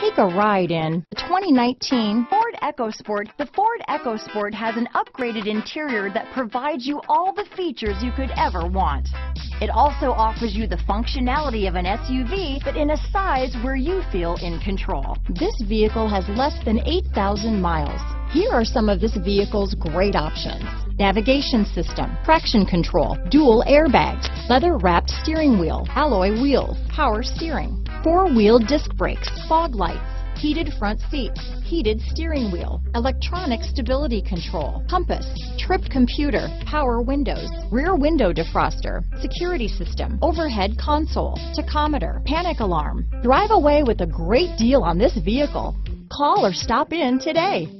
Take a ride in the 2019 Ford EcoSport. The Ford EcoSport has an upgraded interior that provides you all the features you could ever want. It also offers you the functionality of an SUV, but in a size where you feel in control. This vehicle has less than 8,000 miles. Here are some of this vehicle's great options. Navigation system, traction control, dual airbags, leather wrapped steering wheel, alloy wheels, power steering, four-wheel disc brakes, fog lights, heated front seats, heated steering wheel, electronic stability control, compass, trip computer, power windows, rear window defroster, security system, overhead console, tachometer, panic alarm. Drive away with a great deal on this vehicle. Call or stop in today.